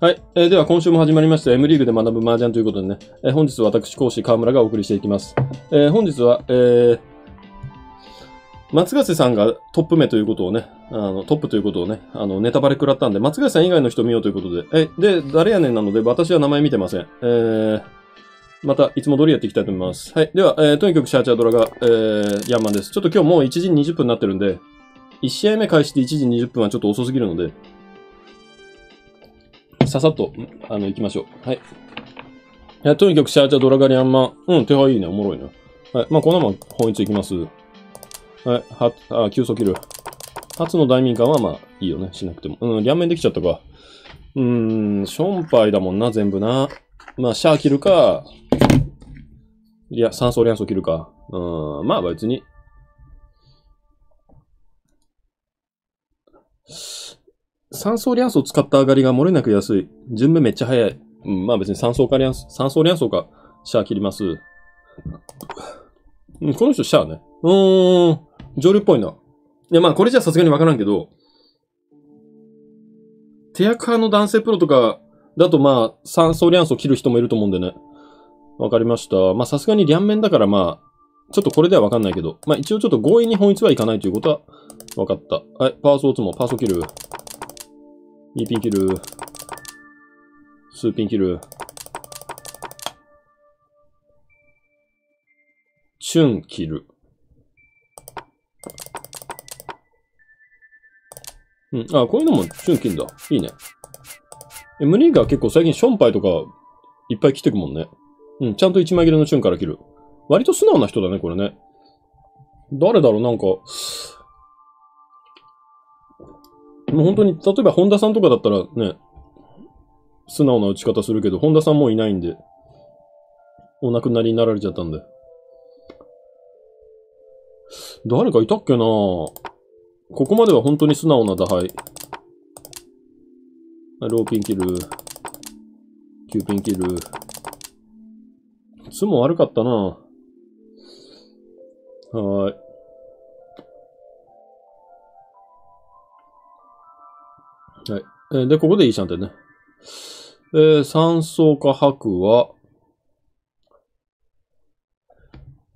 はい。えーでは、今週も始まりました M リーグで学ぶ麻雀ということでね、えー本日は私、講師河村がお送りしていきます。えー本日は、えー松ヶ瀬さんがトップ目ということをね、あの、トップということをね、あの、ネタバレ食らったんで、松ヶ瀬さん以外の人見ようということで、え、で、誰やねんなので、私は名前見てません。えー、また、いつも通りやっていきたいと思います。はい。では、えーとにかくシャーチャードラが、えー、ヤンマンです。ちょっと今日もう1時20分になってるんで、1試合目開始で1時20分はちょっと遅すぎるので、ささっと、あの、行きましょう。はい。いや、とにかくシャーチャードラガリアンマン。うん、手はいいね。おもろいね。はい。まあ、こんなもん、本一いきます。はい。は、あ、急速切る。初の大民間はまあ、いいよね。しなくても。うん、両面できちゃったか。うーん、ションパイだもんな、全部な。まあ、シャー切るか。いや、三層リャンソ切るか。うん、まあ別に。三層リャンソ使った上がりが漏れなく安い。順目めっちゃ早い。うん、まあ別に三層かリャンソ、三層リャンソか、シャー切ります。うん、この人シャーね。うーん、上流っぽいな。いや、まあこれじゃさすがにわからんけど、手役派の男性プロとかだとまあ、三層リャンソ切る人もいると思うんでね。わかりました。まあさすがに両面だからまあ、ちょっとこれではわかんないけど、まあ一応ちょっと強引に本一はいかないということはわかった。はい、パーソーツもパーソ切る。2ピン切る。数ピン切る。チュン切る。うん。あ、こういうのもチュン切るんだ。いいね。え、ムリーガー結構最近ションパイとかいっぱい切ってくもんね。うん。ちゃんと一枚切れのチュンから切る。割と素直な人だね、これね。誰だろう、なんか。もう本当に、例えば本田さんとかだったらね、素直な打ち方するけど、本田さんもういないんで、お亡くなりになられちゃったんで。誰かいたっけな？ここまでは本当に素直な打敗。ローピン切る。9ピン切る。つも悪かったなはーい。はい。えーで、ここでいいシャンテンね。えー、三層か白は、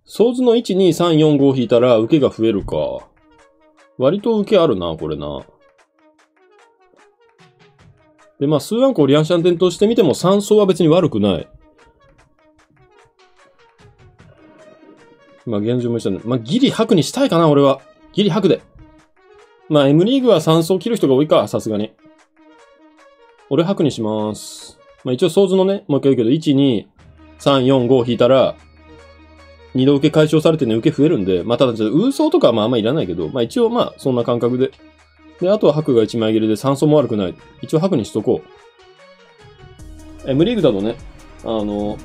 ソーズの1、2、3、4、5引いたら受けが増えるか。割と受けあるな、これな。で、まあ、数アンコをリアンシャンテンとしてみても3層は別に悪くない。まあ、現状もしたね。まあ、ギリ白にしたいかな、俺は。ギリ白で。まあ、M リーグは3層切る人が多いか、さすがに。俺白にします。まあ、一応、ソーズのね、もう一回言うけど、1、2、3、4、5引いたら、二度受け解消されてね、受け増えるんで、まあ、ただ、ちょっと、ウソとかはまあ、あんまいらないけど、まあ、一応、まあ、そんな感覚で。で、あとは白が1枚切れで3層も悪くない。一応白にしとこう。M リーグだとね、あの、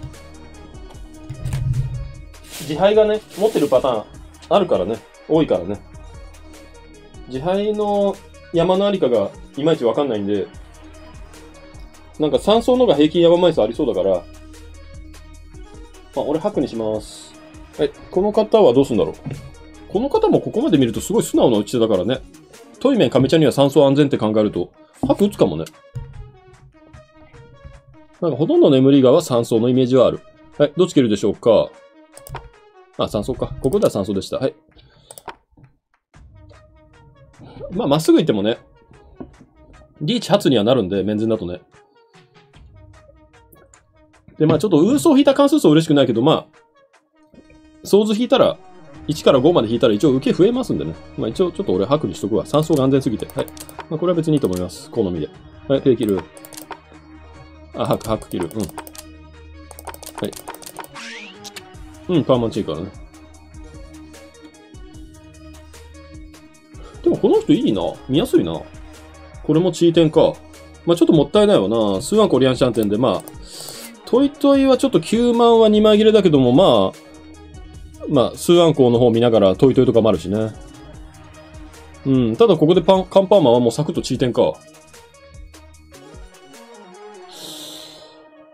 自敗がね、持ってるパターンあるからね、多いからね。自敗の山のありかがいまいちわかんないんで、なんか3層のが平均山枚数ありそうだから、まあ、俺白にします。え、この方はどうすんだろう？この方もここまで見るとすごい素直な打ち手だからね。トイメン亀ちゃんには3層安全って考えると、白打つかもね。なんかほとんどの M リーガーは3層のイメージはある。はい、どっち切るでしょうか？あ、3層か。ここでは3層でした。はい。まあ、まっすぐ行ってもね、リーチ発にはなるんで、面前だとね。で、まあちょっとウーソー引いた関数数嬉しくないけど、まあ、ソーズ引いたら、1から5まで引いたら一応受け増えますんでね。まあ一応ちょっと俺白にしとくわ。3層が安全すぎて。はい。まあこれは別にいいと思います。好みで。はい、手切る。あ、白、白切る。うん。はい。うん、パーマンチーからね。でもこの人いいな。見やすいな。これもチーテンか。まあちょっともったいないわな。スワンコリアンシャンテンで、まあ、トイトイはちょっと9万は2枚切れだけども、まあ、まあ、スーアンコウの方見ながらトイトイとかもあるしね。うん。ただここでパン、カンパーマンはもうサクッとチーテンか。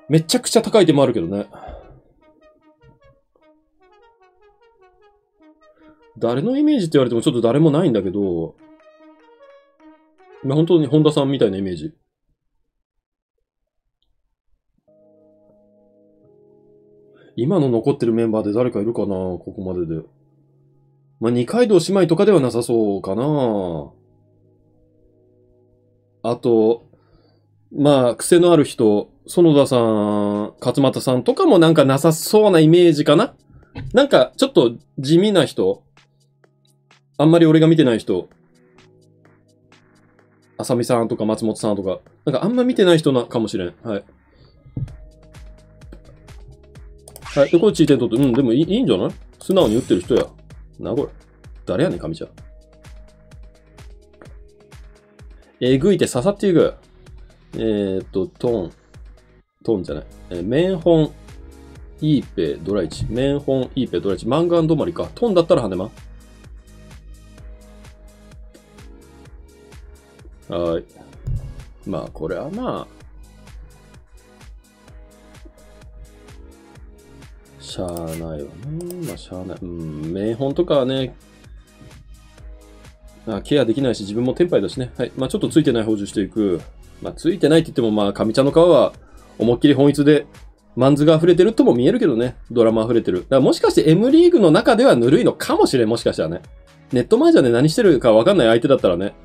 めちゃくちゃ高い手もあるけどね。誰のイメージって言われてもちょっと誰もないんだけど、まあ、本当に本田さんみたいなイメージ。今の残ってるメンバーで誰かいるかなここまでで。まあ、二階堂姉妹とかではなさそうかなあと、まあ、癖のある人、園田さん、勝又さんとかもなんかなさそうなイメージかななんか、ちょっと地味な人あんまり俺が見てない人。あさみさんとか松本さんとか。なんかあんま見てない人な、かもしれん。はい。はい。で、これチーテン取って、うん、でもいいんじゃない？素直に打ってる人や。な、これ。誰やねん、神ちゃん。えぐいて刺さっていく。えー、っと、トン。トンじゃない。えー、メンホン、イーペ、ドライチ。メンホン、イーペ、ドライチ。マンガン止まりか。トンだったら羽マはい。まあ、これはまあ、しゃあないわね。まあ、しゃあない。うん、名本とかはね、あケアできないし、自分もテンパイだしね。はい。まあ、ちょっとついてない補充していく。まあ、ついてないって言っても、まあ、上茶の皮は、思いっきり本一で、マンズが溢れてるとも見えるけどね。ドラマ溢れてる。だからもしかして M リーグの中ではぬるいのかもしれん。もしかしたらね。ネット前じゃね何してるかわかんない相手だったらね。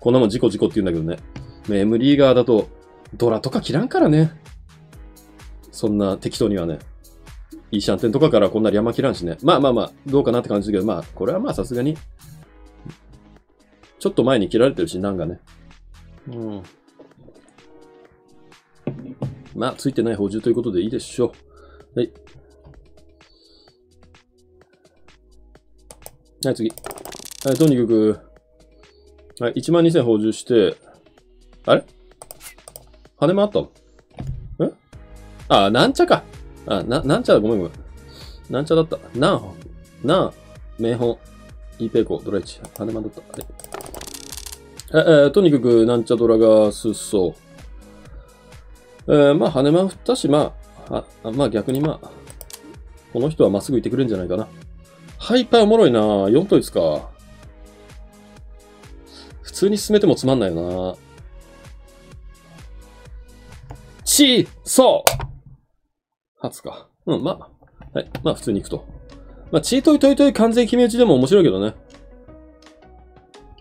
こんなもん事故事故って言うんだけどね。M リーガーだと、ドラとか切らんからね。そんな適当にはね。いいシャンテンとかからこんなに山切らんしね。まあまあまあ、どうかなって感じだけど、まあ、これはまあさすがに、ちょっと前に切られてるし、なんかね。うん。まあ、ついてない補充ということでいいでしょう。はい。はい、次。はい、とにかく、はい、1万2000補充して、あれ？羽回ったの？え？あ、なんちゃか。あ、な、なんちゃだ、ごめんごめん。なんちゃだった。なあ、なあ、名本、イーペイコ、ドライチ、羽間だった。はい。え、えー、とにかく、なんちゃドラがすっそう。えー、まあ、羽間振ったし、まあ、あ、まあ逆にまあ、この人はまっすぐ行ってくれるんじゃないかな。ハイパーおもろいな4トイツか。普通に進めてもつまんないよなち、そう初か。うん、まあ、はい。まあ、普通に行くと。まあ、チートイトイトイ完全決め打ちでも面白いけどね。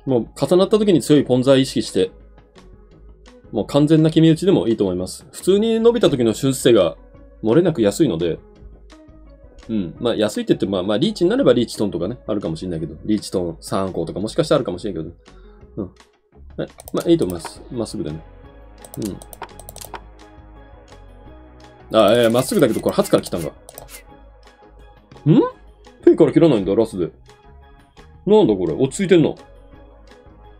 もう、重なった時に強いポンザー意識して、もう完全な決め打ちでもいいと思います。普通に伸びた時の瞬性が漏れなく安いので、うん。まあ、安いって言っても、まあ、まあ、リーチになればリーチトンとかね、あるかもしれないけど、リーチトン3個とかもしかしたらあるかもしれないけど、ね、うん。はい。まあ、いいと思います。まっすぐでね。うん。あ、えー、まっすぐだけど、これ初から来たんだ。ん？ペイから切らないんだ、ラスで。なんだこれ、落ち着いてんの。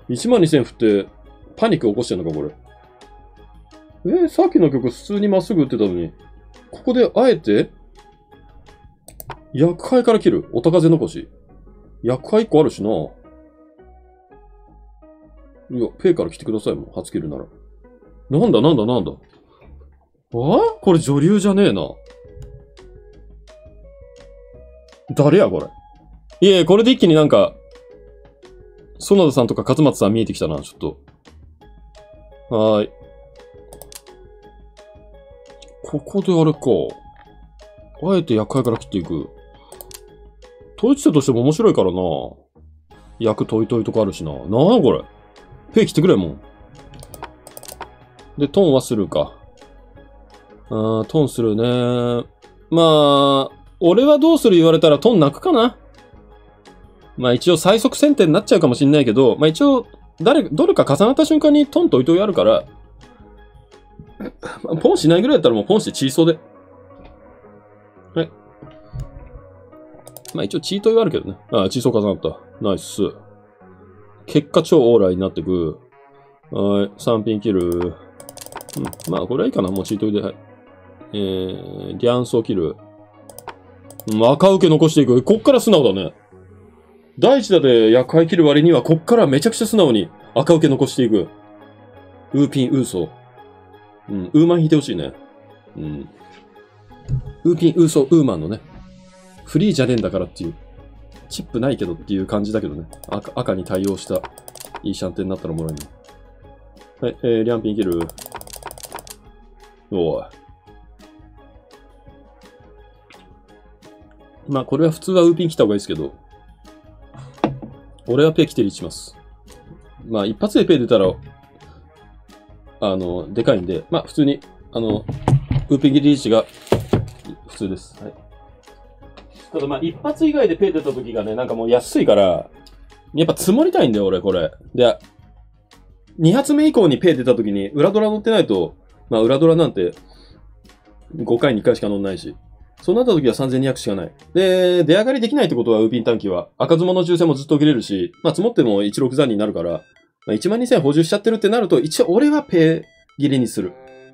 1万2000振って、パニック起こしてんのか、これ。えー、さっきの曲普通にまっすぐ打ってたのに、ここであえて、薬杯から切る。おたかぜ残し。薬杯1個あるしな。いや、ペイから来てくださいもん。初切るなら。なんだなんだなんだ。あ？これ女流じゃねえな。誰やこれ？いえ、これで一気になんか、園田さんとか勝松さん見えてきたな、ちょっと。はーい。ここであれか。あえて厄介から切っていく。統一者としても面白いからな。役トイトイとかあるしな。なあこれ。ペイ切ってくれもん。で、トンはするか。あトンするね。まあ、俺はどうする言われたらトン泣くかな。まあ一応最速先手になっちゃうかもしんないけど、まあ一応、誰、どれか重なった瞬間にトンと糸やるから、ポンしないぐらいだったらもうポンしてチーソーで。はい。まあ一応チートイはあるけどね。ああ、チーソー重なった。ナイス。結果超オーライになってく。はい。3ピン切る。うん。まあこれはいいかな。もうチートで。はい。えー、リャンスを切る。赤受け残していく。こっから素直だね。第一打で厄介切る割には、こっからめちゃくちゃ素直に赤受け残していく。ウーピン、ウーソー。うん、ウーマン引いてほしいね。うん。ウーピン、ウーソー、ウーマンのね。フリーじゃねえんだからっていう。チップないけどっていう感じだけどね。赤赤に対応したいいシャンテンになったらもらえるはい、えー、リャンピン切る。おい。まあ、これは普通はウーピン来た方がいいですけど、俺はペイ来てリーチします。まあ、一発でペイ出たら、あの、でかいんで、まあ、普通に、あの、ウーピンリーチが普通です。はい。ただまあ、一発以外でペイ出た時がね、なんかもう安いから、やっぱツモりたいんだよ、俺、これ。で、二発目以降にペイ出た時に、裏ドラ乗ってないと、まあ、裏ドラなんて、5回に1回しか乗んないし。そうなった時は3200しかない。で、出上がりできないってことは、ウーピン短期は、赤妻の抽選もずっと受けれるし、まあ、積もっても16残になるから、まあ、12000補充しちゃってるってなると、一応俺はペイ切りにする。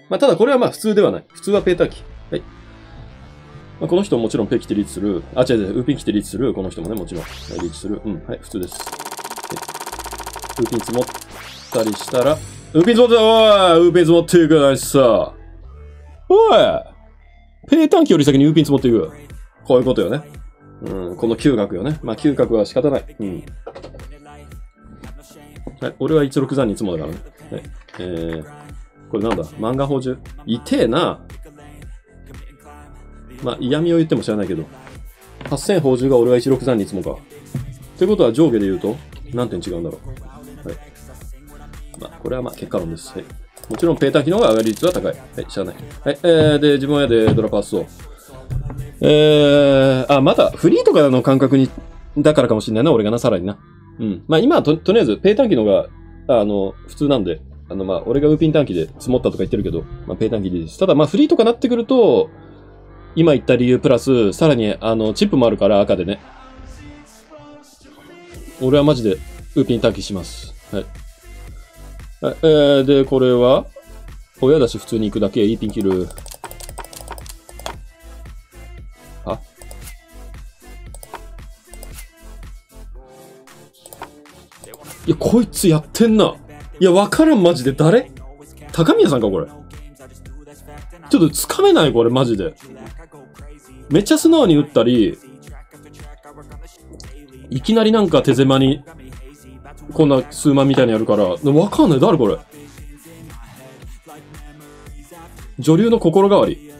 まあ、ただこれはまあ普通ではない。普通はペイ短期。はい。まあ、この人ももちろんペイ来てリーチする。あ、違う違う、ウーピン来てリーチする。この人もね、もちろん。はい、リーチする。うん、はい、普通です。はい、ウーピン積もったりしたら、ウーピン積もったおいウーピン積もっていくないっさ。おいペイ短期より先にウーピン積もっていく。こういうことよね。うん、この嗅覚よね。まあ、嗅覚は仕方ない。うん。はい、俺は16残に積もだからね。はい。えー、これなんだ？漫画補充痛えな。まあ、嫌味を言っても知らないけど。8000補充が俺は16残に積もか。ってことは上下で言うと、何点違うんだろう。はい。まあ、これはまあ結果論です。はい。もちろんペーター機能が上がり率は高い。はい、知らない。はい、えー、で、自分はやでドラパースを。えー、あ、まだフリーとかの感覚に、だからかもしれないな、俺がな、さらにな。うん。まあ今はと、とりあえず、ペイ短期のが、あの、普通なんで、あの、まあ、俺がウーピン短期で積もったとか言ってるけど、まあ、ペイ短期でいいです。ただ、まあ、フリーとかなってくると、今言った理由プラス、さらに、あの、チップもあるから、赤でね。俺はマジで、ウーピン短期します。はい。えー、で、これは、親だし普通に行くだけ、いいピン切る。あいや、こいつやってんな。いや、わからん、マジで。誰？高宮さんか、これ。ちょっとつかめない、これ、マジで。めっちゃ素直に打ったり、いきなりなんか手狭に、こんな数万みたいにやるから、わかんない、誰これ？女流の心変わり。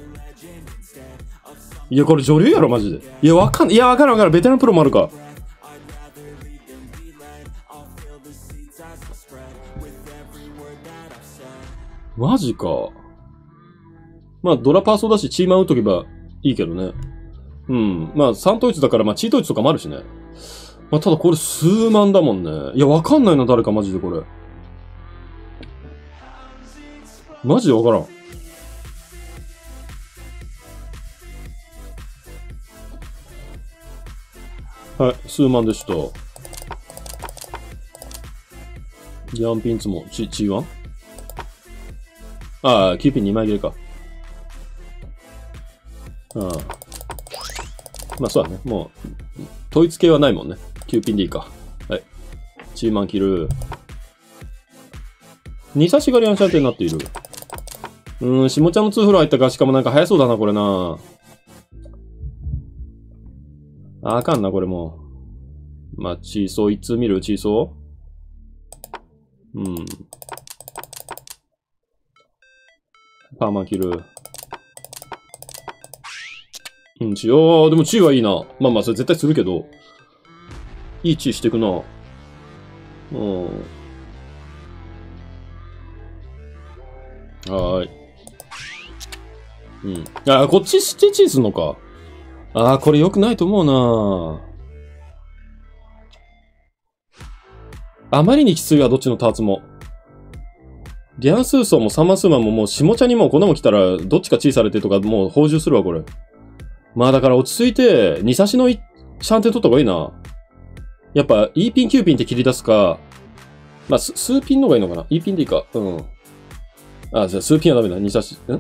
いや、これ女流やろ、マジで。いや、わかんない。いや、わかるわかる。ベテランプロもあるか。マジか。まあ、ドラパーソーだし、チーマン打っとけばいいけどね。うん。まあ、3統一だから、まあ、チー統一とかもあるしね。まあ、ただこれ数万だもんね。いや、わかんないな、誰かマジでこれ。マジでわからん。はい、数万でした。ヤンピンツも、ち、ちワン？ああ、キーピン2枚切れか。ああ。まあそうだね。もう、統一系はないもんね。キューピンでいいか。はい。チーマン切る。二差しがリアンシャンテになっている。うーん、下茶のツーフロー入ったか、しかもなんか早そうだな、これな。ああかんな、これもう。まあ、チーソー、一通見る？チーソー？うん。パーマン切る。うん、チー、ああ、でもチーはいいな。まあまあ、それ絶対するけど。いいチーしてくな。うん。はーい。うん。あー、こっちしてチーすんのか。ああ、これ良くないと思うなあまりにきついわ、どっちのターツも。リャンスーソーもサマスーマンももう下茶にもうこんなもん来たら、どっちかチーされてとかもう放充するわ、これ。まあだから落ち着いて、二差しのいシャンテン取った方がいいな。やっぱ E ピン、Q ピンって切り出すか、まあ、ス数ピンの方がいいのかな ?E ピンでいいか。うん。あ、じゃあ数ピンはダメだ。二差し、ん？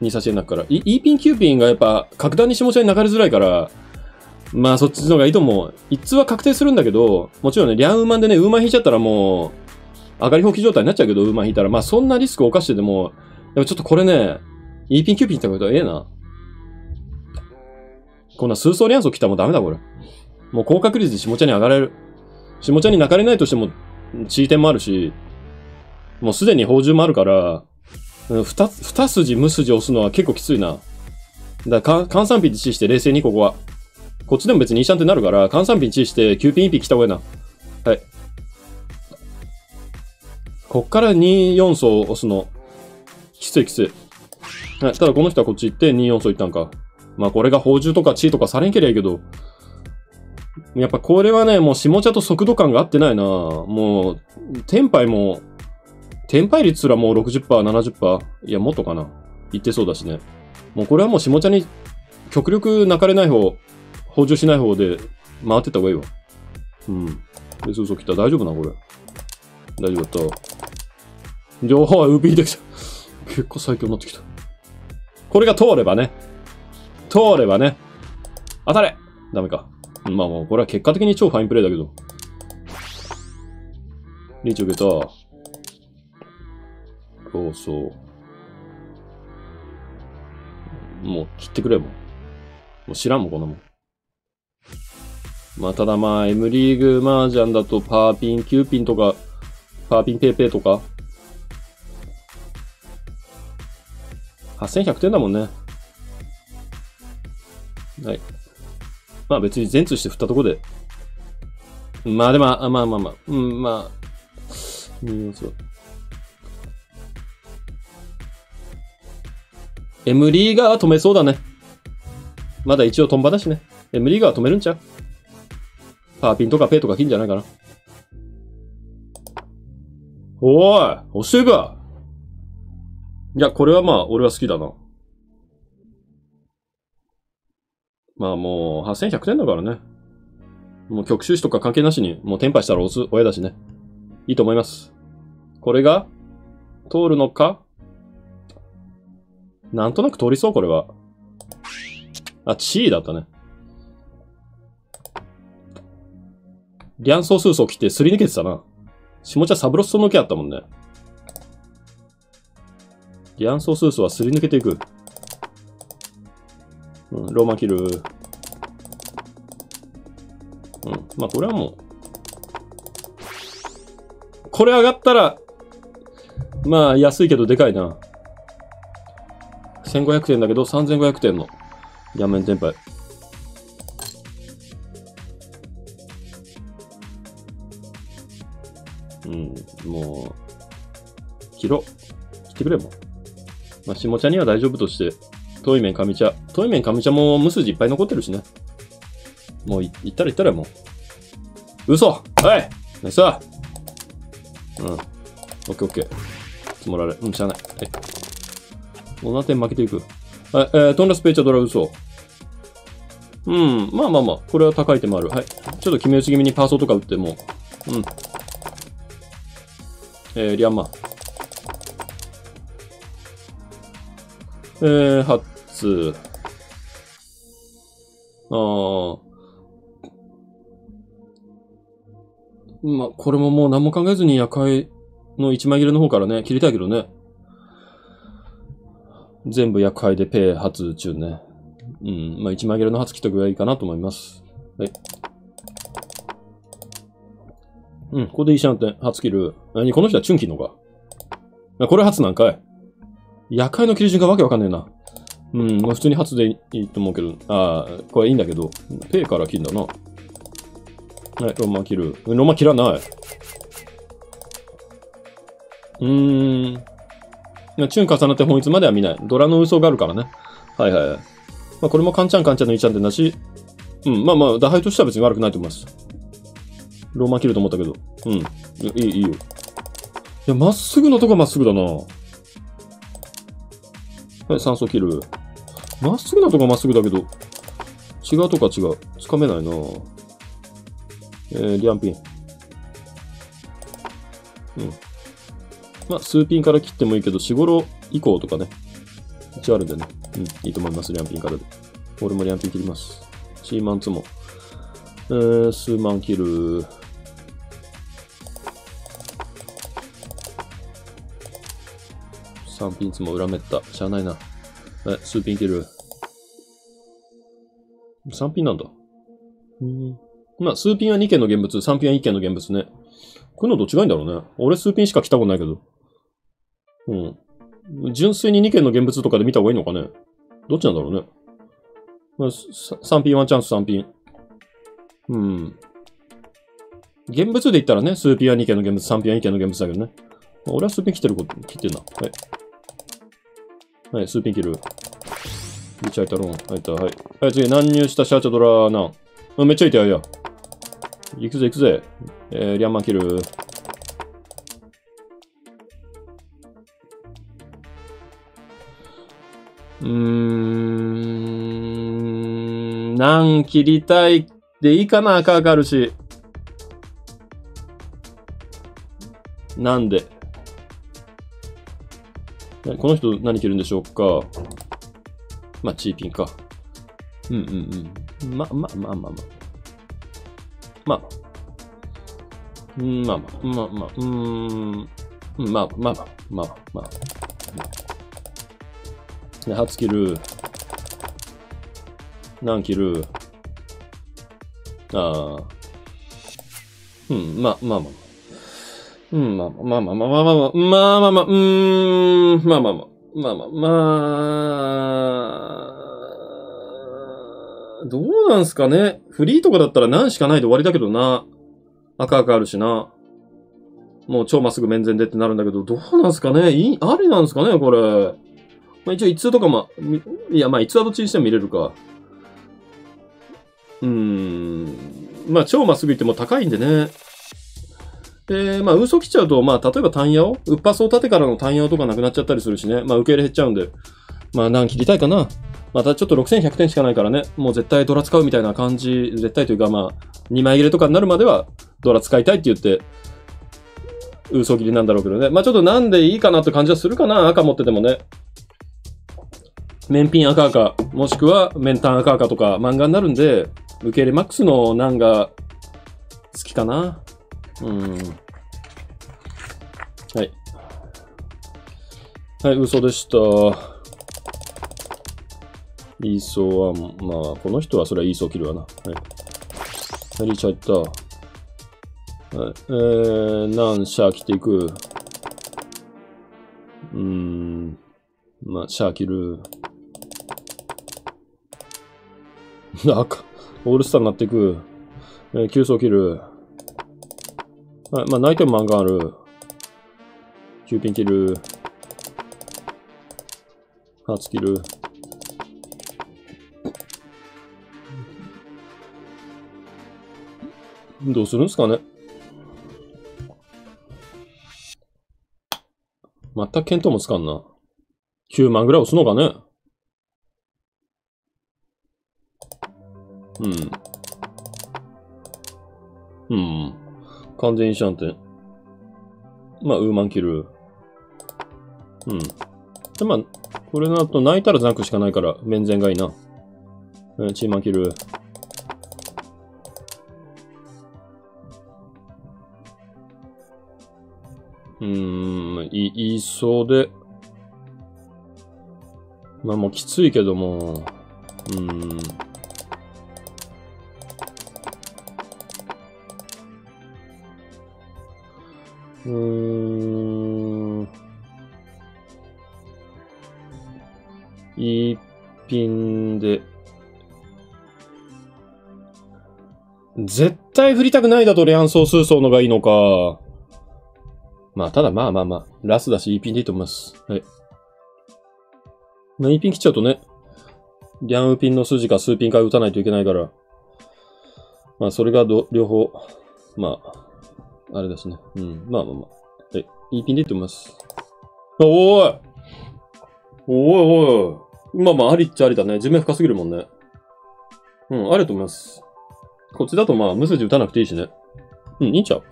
二差しになるから。E, e ピン、Q ピンがやっぱ格段に下茶に流れづらいから、まあそっちの方がいいと思う。一通は確定するんだけど、もちろんね、リャンウーマンでね、ウーマン引いちゃったらもう、上がり放棄状態になっちゃうけど、ウーマン引いたら、まあそんなリスクを犯してでも、でもちょっとこれね、E ピン、Q ピンってことはええな。こんな数層リャンソ来たらもうダメだ、これ。もう高確率で下茶に上がれる。下茶に泣かれないとしても、地位点もあるし、もうすでに宝珠もあるから、二、二筋無筋押すのは結構きついな。だから、換算ピッチして冷静にここは。こっちでも別に2シャンってなるから、換算ピンチして9ピン1ピン来た方がいいな。はい。こっから2、4層押すの、きついきつい。はい。ただこの人はこっち行って2、4層行ったんか。まあこれが宝珠とか地位とかされんけりゃいいけど、やっぱこれはね、もう下茶と速度感が合ってないなもう、テンパイも、テンパイ率すらもう60%、70%、いや、もっとかな。言ってそうだしね。もうこれはもう下家に極力泣かれない方、補充しない方で回ってた方がいいわ。うん。で、そうそう来た。大丈夫なこれ。大丈夫だった。両方はウーピンできた。結構最強になってきた。これが通ればね。通ればね。当たれダメか。まあもう、これは結果的に超ファインプレイだけど。リーチ受けた。そうそう。もう切ってくれもん。もう知らんもん、こんなもん。まあ、ただまあ、M リーグ麻雀だとパーピン、9ピンとか、パーピンペーペーとか。8100点だもんね。はい。まあ別に全通して振ったとこで。まあでも、あまあまあまあ、うん、まあ、うん、そう。M リーガーは止めそうだね。まだ一応トンバだしね。M リーガーは止めるんちゃう？パーピンとかペイとか切んじゃないかな。おい押していくいや、これはまあ、俺は好きだな。まあもう、8100点だからね。もう曲収支とか関係なしに、もうテンパしたら押す親だしね。いいと思います。これが、通るのかなんとなく通りそう、これは。あ、チーだったね。リャンソースーソー切ってすり抜けてたな。下茶サブロストのけあったもんね。リャンソースーソーはすり抜けていく。うん、ローマンキル。うん。まあ、これはもう。これ上がったら、まあ、安いけどでかいな。1500点だけど、3500点の顔面テンパイ。うん、もう、切ろう。切ってくれも。まあ、下茶には大丈夫として、遠い面上茶。遠い面上茶も無筋いっぱい残ってるしね。もう、行ったら行ったらもう。嘘はいナイスうん。オッケーオッケー。積もられ。うん、しゃあない。はい。7点負けていく。はい、えー、トンラスペーチャドラ嘘。うん、まあまあまあ、これは高い手もある。はい。ちょっと決め打ち気味にパーソーとか打っても、うん。えー、リアンマー。えー、ハッツ。あ。まあ、これももう何も考えずに夜会の一枚切れの方からね、切りたいけどね。全部夜会でペイ初中ね。うん。まあ、一枚切れの初切っとくがいいかなと思います。はい。うん、ここでいいシャンテン、初切る。何この人はチュン切んのか。これ初なんかい。夜会の切り順がわけわかんねえな。うん、まあ普通に初でいいと思うけど。ああ、これいいんだけど。ペイから切るんだな。はい、ロマ切る。ローマ切らない。うーん。チュン重なって本一までは見ない。ドラの嘘があるからね。はいはいはい。まあこれもカンチャンカンチャンのイチャンテンだし、うん、まあまあ、打敗としては別に悪くないと思います。ローマ切ると思ったけど。うん。いい、いいよ。いや、まっすぐのとこまっすぐだな。はい、酸素切る。まっすぐなとこまっすぐだけど、違うとこは違う。つかめないなえー、リアンピン。うん。まあ、数ピンから切ってもいいけど、4、5ロ以降とかね。一応あるんでね。うん、いいと思います、リアンピンからで。俺もリアンピン切ります。シーマンツも。えー、数万切る。3ピンツも裏めった。しゃあないな。え、数ピン切る？3ピンなんだ。うん。まあ、数ピンは2件の現物、3ピンは1件の現物ね。こういうのどっちがいいんだろうね。俺数ピンしか来たことないけど。うん。純粋に2件の現物とかで見た方がいいのかね。どっちなんだろうね。まあ、3ピンワンチャンス3ピン。うん。現物で言ったらね、数ピンは2件の現物、3ピンは2件の現物だけどね。俺は数ピン切ってること、切ってんな。はい。はい、数ピン切る。リチャイタロン。入った。はい。はい、次、乱入したシャーチャドラーナン。あめっちゃいたよ、いや。行くぜ、行くぜ。えー、リャンマン切る。うーん、なん切りたいでいいかな、赤があるし。なんでこの人何切るんでしょうかまあ、チーピンか。うんうんうん。ま、ま、まあまあまあ。まあ。うんまあまあ、まあまあ、うん。うんまあまあまあ、まあまあ。で、初切る。何切る。ああ。うん、まあまあまあ。うん、まあまあまあまあまあまあまあ、まあまあまあ、うん、まあまあまあ、まあまあ、まあ、どうなんすかね。フリーとかだったら何しかないで終わりだけどな。赤赤あるしな。もう超まっすぐ面前でってなるんだけど、どうなんすかねいありなんすかねこれ。まあ一応一通とかも、いやまあ一通はどっちにしても見れるか。うーん。まあ超まっすぐ行っても高いんでね。で、まあ、嘘来ちゃうと、まあ、例えば単ヤを、ウッパスを立てからの単ヤをとかなくなっちゃったりするしね。まあ、受け入れ減っちゃうんで。まあ、何切りたいかな。またちょっと6100点しかないからね。もう絶対ドラ使うみたいな感じ、絶対というかまあ、2枚切れとかになるまでは、ドラ使いたいって言って、嘘切りなんだろうけどね。まあ、ちょっとなんでいいかなって感じはするかな。赤持っててもね。面ピン赤赤、もしくは面単赤赤とか漫画になるんで、受け入れマックスの難が好きかな。うん。はい。はい、嘘でした。イーソーは、まあ、この人はそれはイーソー切るわな。はい。はい、リーチ入った。はい。えー、何シャー切っていく？うーん。まあ、シャー切る。赤。オールスターになっていく。えー、急走切る。はい、まあ、泣いても漫画ある。9ピン切る。初切る。どうするんすかね全く見当もつかんな。9万ぐらい押すのかねうん。うん。完全にシャンテン。まあ、ウーマンキル。うん。で、まあ、これの後泣いたらザンクしかないから、面前がいいな。うん、チーマンキル。うーん、い、いいそうで。まあもうきついけども。うーん。うーん。一品で。絶対振りたくないだと、レアンソースーソーのがいいのか。まあ、ただまあまあまあ、ラスだし、一品でいいと思います。はい。まあ、一品切っちゃうとね、リャンウピンの筋か数ピンか打たないといけないから。まあ、それがど、両方、まあ、あれですね。うん。まあまあまあ。はい。いいピンでいいと思います。おーいおいおいまあまあ、ありっちゃありだね。地面深すぎるもんね。うん、ありだと思います。こっちだとまあ、無筋打たなくていいしね。うん、いいんちゃう？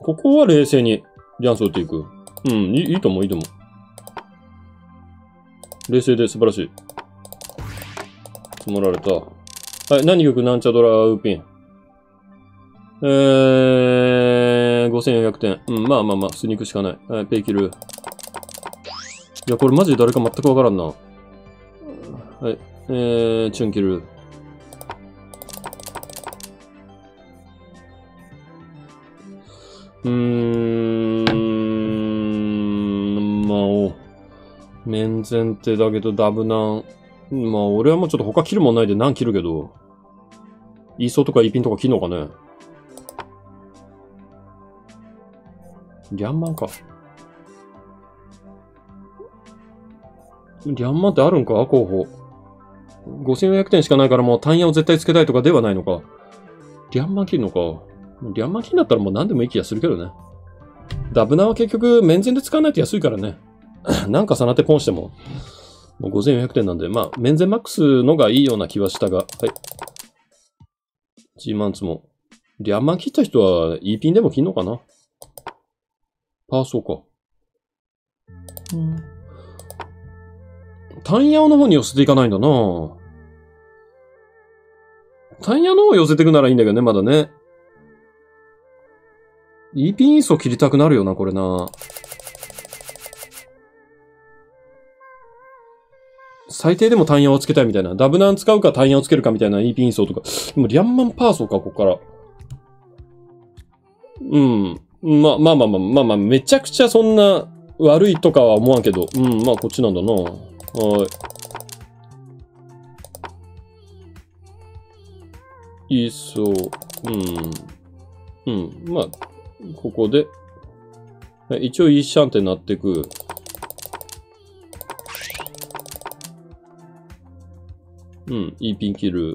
ここは冷静に、リャンス打っていく。うん、いいいいと思う、いいと思う。冷静で素晴らしい。積もられた。はい、何曲なんちゃドラウーピン。えー、5400点。うん、まあまあまあ、普通に行くしかない。はい、ペイキル。いや、これマジで誰か全くわからんな。はい、えー、チュンキル。うーん、まあ、お、面前提だけどダブナン。まあ、俺はもうちょっと他切るもんないで何切るけど。イーソーとかイーピンとか切んのかねリャンマンか。リャンマンってあるんか？候補。5400点しかないからもう単ヤを絶対つけたいとかではないのか。リャンマン切るのか。リャンマン切んだったらもう何でもいい気がするけどね。ダブナーは結局面前で使わないと安いからね。なんかさなってポンしても。もう5400点なんで、まあ、面前マックスのがいいような気はしたが、はい。G マンツも。リャンマン切った人は E ピンでも切んのかな？パーソーか。うん。単ヤの方に寄せていかないんだな単ヤの方寄せていくならいいんだけどね、まだね。E ピンイーソ切りたくなるよな、これな。最低でも単ヤをつけたいみたいな。ダブナン使うか単ヤをつけるかみたいな E ピンイーソとか。でもリャンマンパーソーか、ここから。うん。まあまあまあまあまあまあ、めちゃくちゃそんな悪いとかは思わんけど。うん、まあこっちなんだな。はい。いいそう。うん。うん。まあ、ここで。一応いいシャンってなってく。うん、いいピン切る。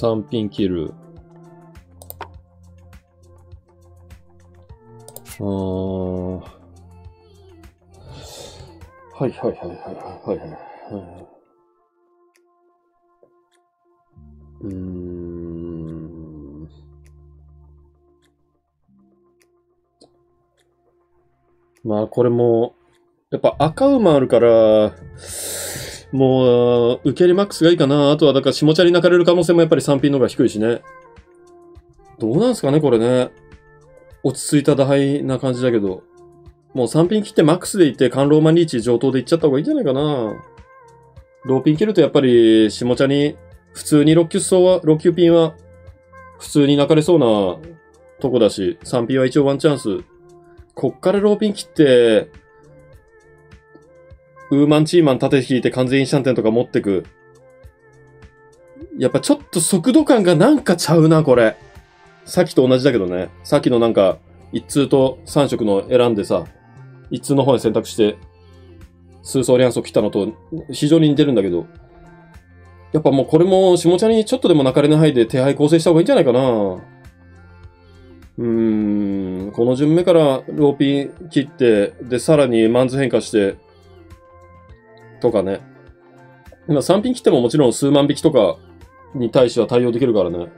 3ピン切る。あー。はいはいはいはいはいはい。うーん。まあこれも、やっぱ赤馬あるから、もう、受け入れマックスがいいかな。あとは、だから、下チャリ泣かれる可能性もやっぱり3品の方が低いしね。どうなんすかね、これね。落ち着いた打敗な感じだけど。もう3品切ってマックスでいって、カンローマンリーチ上等でいっちゃった方がいいんじゃないかな。ローピン切るとやっぱり、下チャリ、普通に6級層は、6級ピンは、普通に泣かれそうなとこだし、3品は一応ワンチャンス。こっからローピン切って、ウーマンチーマン縦引いて完全インシャンテンとか持ってく。やっぱちょっと速度感がなんかちゃうな、これ。さっきと同じだけどね。さっきのなんか、一通と三色の選んでさ、一通の方に選択して、数層連想切ったのと非常に似てるんだけど。やっぱもうこれも下茶にちょっとでも泣かれない範囲で手配構成した方がいいんじゃないかな。うーん、この順目からローピン切って、で、さらにマンズ変化して、とかね。まあ3品切ってももちろん数万匹とかに対しては対応できるからね。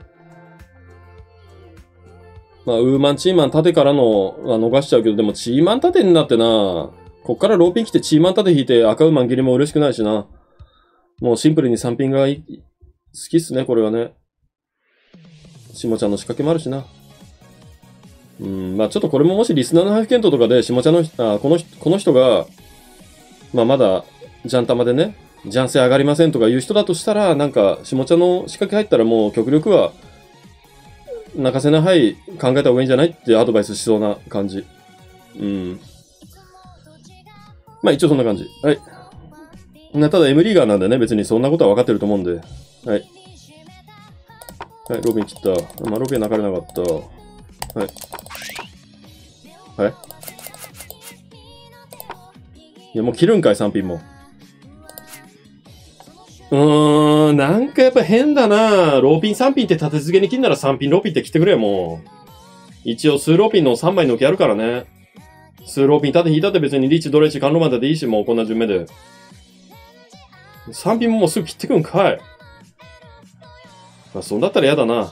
まあ、ウーマン、チーマン、縦からの、あ逃しちゃうけど、でも、チーマン縦になってな、こっからローピン来てチーマン縦引いて赤ウーマン切りも嬉しくないしな。もうシンプルに3品が好きっすね、これはね。下ちゃんの仕掛けもあるしな。うん、まあちょっとこれももしリスナーの配布検討とかで、下ちゃんの、あこのこの人が、まあまだジャン玉でね、ジャン性上がりませんとかいう人だとしたら、なんか、下茶の仕掛け入ったらもう極力は、泣かせなはい考えた方がいいんじゃないってアドバイスしそうな感じ。うん。まあ一応そんな感じ。はい。なただ M リーガーなんでね、別にそんなことは分かってると思うんで。はい。はい、ロビン切った。まあ、ロビン泣かれなかった。はい。はい。いや、もう切るんかい、3品も。うーん、なんかやっぱ変だなローピン3ピンって立て続けに切んなら3ピン、ローピンって切ってくれよ、もう。一応、数ローピンの3枚のけあるからね。数ローピン縦引いたって別にリーチ、ドレッチ、カンロマンだっていいし、もうこんな順目で。3ピンももうすぐ切ってくんかい。まあ、そんだったら嫌だな。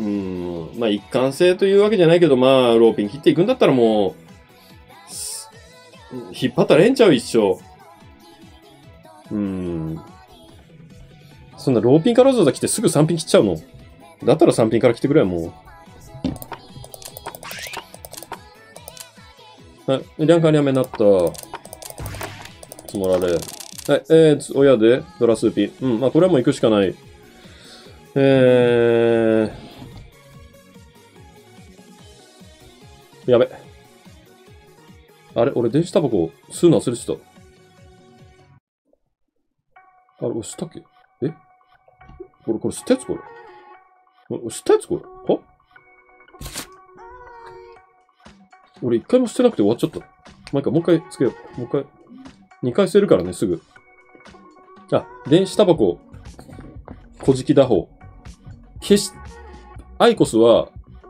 うん、まあ一貫性というわけじゃないけど、まあ、ローピン切っていくんだったらもう、引っ張ったらええんちゃう、一生。うん。そんなローピンからわざわざ来てすぐ3ピン切っちゃうの？だったら3ピンから来てくれよ、もう。はい。リャンカーに雨になった。積もられ。はい。えー、親で、ドラスーピン。うん。まあ、これはもう行くしかない。えー。やべ。あれ？俺電子タバコ吸うの忘れてた。あれ、これ吸ったっけえ？これ、これ吸ったやつこれ。これ吸ったやつこれ。は？俺一回も捨てなくて終わっちゃった。もう一回、もう一回つけよう。もう一回。二回捨てるからね、すぐ。あ、電子タバコ、小じき打法。消し、アイコスは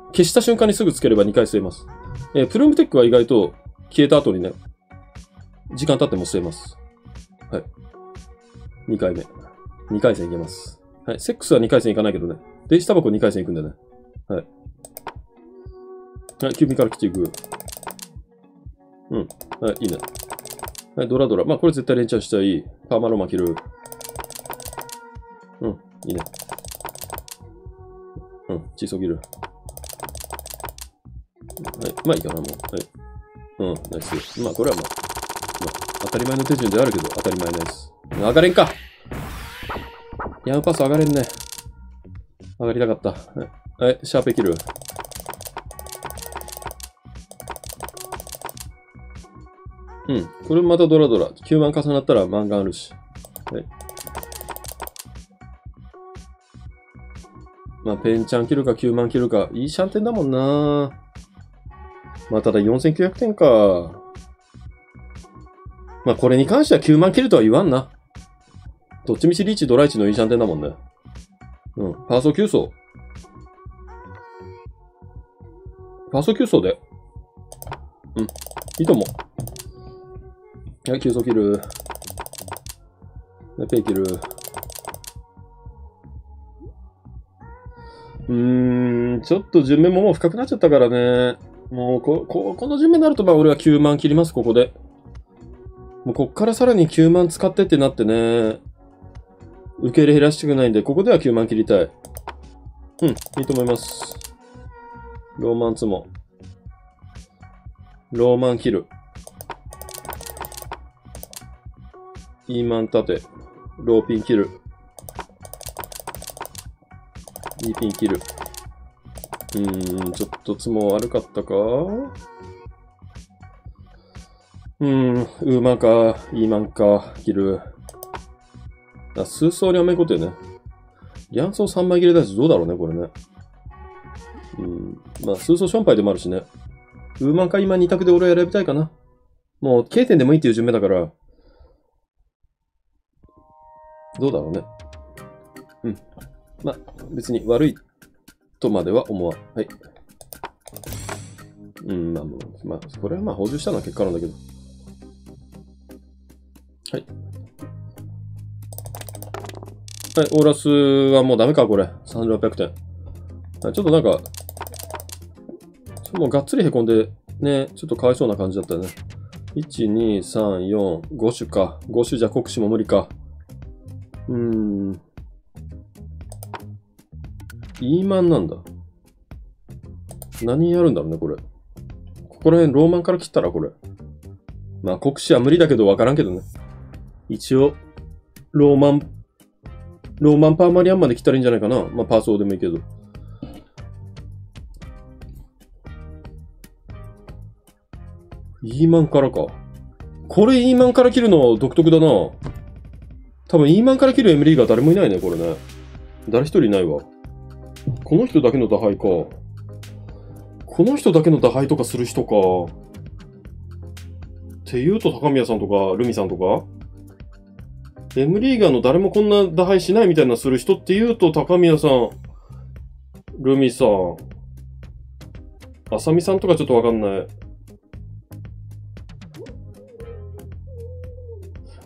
消した瞬間にすぐつければ2回吸えます。えープルームテックは意外と消えた後にね、時間経っても吸えます。はい。2回目。2回戦いけます。はい。セックスは2回戦いかないけどね。電子タバコ2回戦いくんだね。はい。はい、キュービーから切っていく。うん。はい、いいね。はい、ドラドラ。まあ、これ絶対連チャンしたい。パーマロマ切る。うん、いいね。うん、チーソギル。はい、まあいいかな、もう。はい。うん、ナイス。まあ、これは、まあ、当たり前の手順であるけど、当たり前のやつ。上がれんかヤムパス上がれんね。上がりたかった。はい、シャーペ切る？うん。これまたドラドラ。9万重なったら漫画あるし。はい。まあ、ペンチャン切るか9万切るか。いいシャンテンだもんなまあ、ただ4900点か。まあ、これに関しては9万切るとは言わんな。どっちみちリーチドライチのいいシャンテンだもんね。うん。ファースト急走。ファースト急走で。うん。いいと思う。はい、急走切る。ペイ切る。うーん、ちょっと順目ももう深くなっちゃったからね。もうこ、こ、この順目になると、まあ俺は9万切ります、ここで。もうこっからさらに9万使ってってなってね。受け入れ減らしたくないんで、ここでは9万切りたい。うん、いいと思います。ローマンツモ。ローマン切る。イーマン縦。ローピン切る。イーピン切る。うーん、ちょっとツモ悪かったか？うーん、ウーマンか、イーマンか、切る。あ、数層両面固定ね。両層3枚切れだしどうだろうね、これね。うん。まあ、数層ションパイでもあるしね。ウーマンか今2択で俺は選びたいかな。もう、K 点でもいいっていう順目だから。どうだろうね。うん。まあ、別に悪いとまでは思わん。はい。うん、まあ、まあ、これはまあ補充したのは結果なんだけど。はい。はい、オーラスはもうダメか、これ。3600点。はい、ちょっとなんか、もうがっつり凹んで、ね、ちょっとかわいそうな感じだったね。1、2、3、4、5種か。5種じゃ国士も無理か。うーん。イーマンなんだ。何やるんだろうね、これ。ここら辺ローマンから切ったら、これ。まあ、国士は無理だけどわからんけどね。一応、ローマン、ローマンパーマリアンまで来たらいいんじゃないかな。まあ、パーソーでもいいけど。イーマンからか。これイーマンから切るの独特だな。多分イーマンから切る M リーガー誰もいないね、これね。誰一人いないわ。この人だけの打敗か。この人だけの打敗とかする人か。って言うと高宮さんとか、ルミさんとか ?M リーガーの誰もこんな打敗しないみたいなする人って言うと高宮さん、ルミさん、あさみさんとかちょっとわかんない。